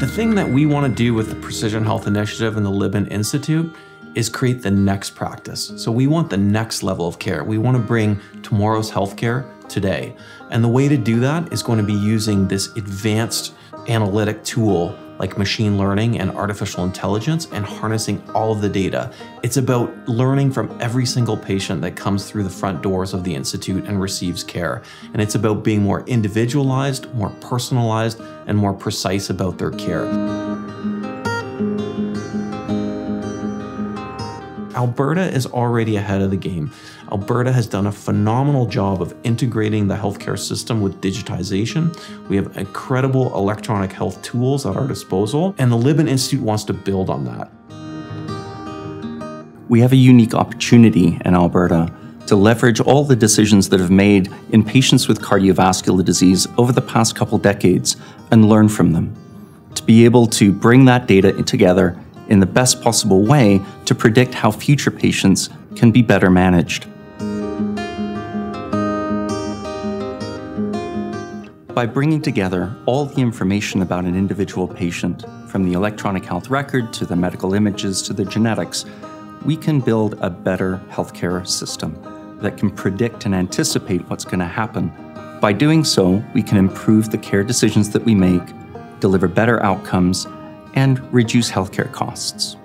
The thing that we want to do with the Precision Health Initiative and the Libin Institute is create the next practice. So we want the next level of care. We want to bring tomorrow's healthcare today. And the way to do that is going to be using this advanced analytic tool like machine learning and artificial intelligence and harnessing all of the data. It's about learning from every single patient that comes through the front doors of the Institute and receives care. And it's about being more individualized, more personalized, and more precise about their care. Alberta is already ahead of the game. Alberta has done a phenomenal job of integrating the healthcare system with digitization. We have incredible electronic health tools at our disposal, and the Libin Institute wants to build on that. We have a unique opportunity in Alberta to leverage all the decisions that have made in patients with cardiovascular disease over the past couple decades and learn from them. To be able to bring that data together in the best possible way to predict how future patients can be better managed. By bringing together all the information about an individual patient, from the electronic health record to the medical images to the genetics, we can build a better healthcare system that can predict and anticipate what's going to happen. By doing so, we can improve the care decisions that we make, deliver better outcomes, and reduce healthcare costs.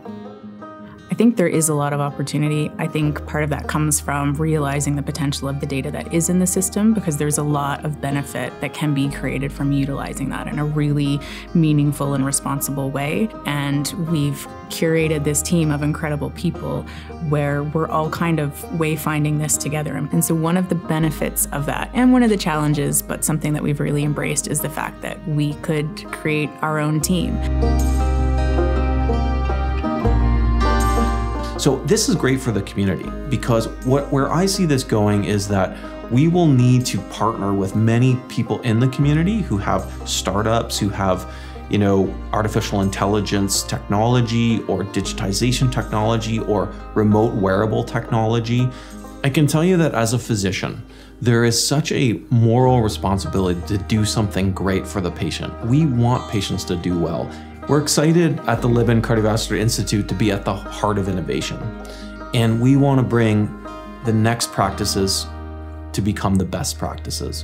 I think there is a lot of opportunity. I think part of that comes from realizing the potential of the data that is in the system because there's a lot of benefit that can be created from utilizing that in a really meaningful and responsible way. And we've curated this team of incredible people where we're all kind of wayfinding this together. And so one of the benefits of that, and one of the challenges, but something that we've really embraced, is the fact that we could create our own team. So this is great for the community because what where I see this going is that we will need to partner with many people in the community who have startups, who have you know, artificial intelligence technology or digitization technology or remote wearable technology. I can tell you that as a physician, there is such a moral responsibility to do something great for the patient. We want patients to do well. We're excited at the Libin Cardiovascular Institute to be at the heart of innovation. And we want to bring the next practices to become the best practices.